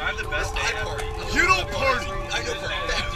I'm the best day I ever. party. You don't party. I go party.